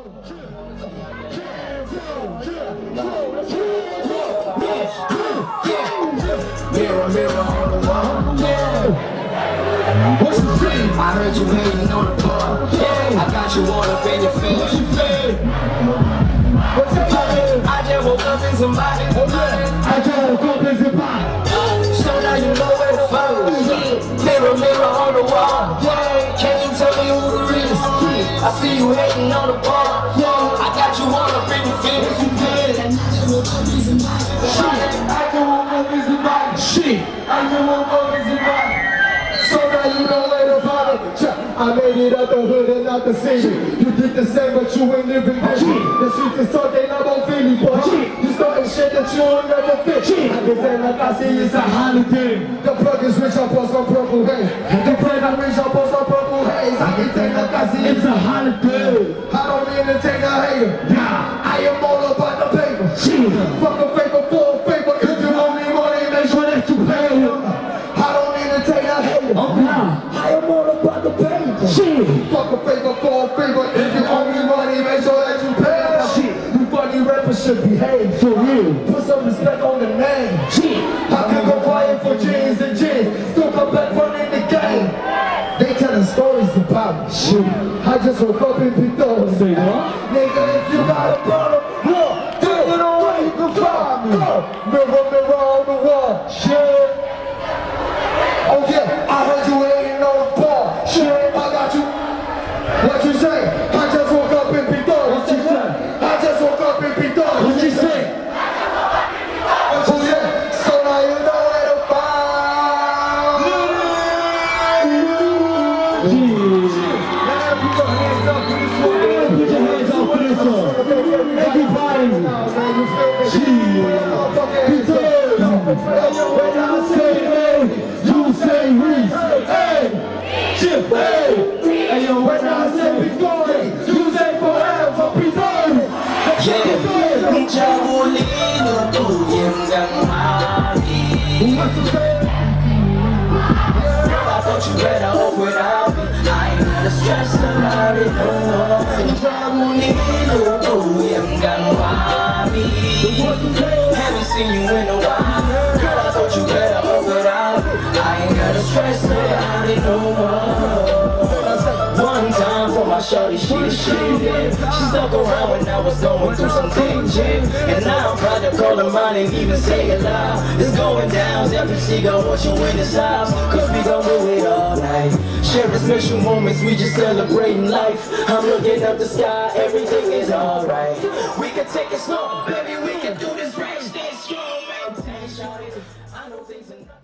Mirror, mirror on the wall. What's the dream? I heard you hating on the bar. I got you all up in your face. What's your name? I just woke up in somebody. I just go busy by. So now you know where to find. Mirror, mirror on the wall. Can you tell me who the real is? I see you hating on the bar. I made it out the hood and not the city. You did the same, but you ain't living this. The streets is so they not on Philly, boy. You starting shit that you will never fit. I can say like I see it's a holiday. The plug is rich, I post on purple haze. The plug is rich, I post on purple haze. I can say like I see it's a holiday. I am all about the paper. Fuck a paper for a paper. If you owe me money, make sure that you pay him. You funny rappers should behave for real. Put some respect on the name. I can go quiet for jeans and jeans. Still come back running the game. They telling stories about me. Shit. I just woke up in what? Nigga, if you got a problem, I thought you better off without gotta stress about it no more. Jabulino tuyang mami. Haven't seen you in a while. Girl, I thought you better off without me. I ain't gotta stress about it no more. One time for my shorty, she the shit, yeah. She stuck around when I was going through some things, yeah. And now I'm proud to call her mine and even say it loud. It's going down, FPC gon' want you in this house. Cause we gon' do it all night. Sharing special moments, we just celebrating life. I'm looking up the sky, everything is alright. We can take it slow, baby, we can do this right. Stay strong, shawty. I know things are not